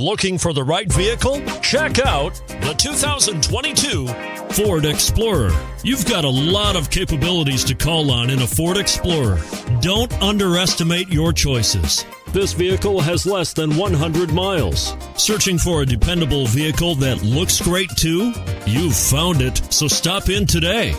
Looking for the right vehicle? Check out the 2022 Ford Explorer. You've got a lot of capabilities to call on in a Ford Explorer. Don't underestimate your choices. This vehicle has less than 100 miles. Searching for a dependable vehicle that looks great too? You've found it, so stop in today.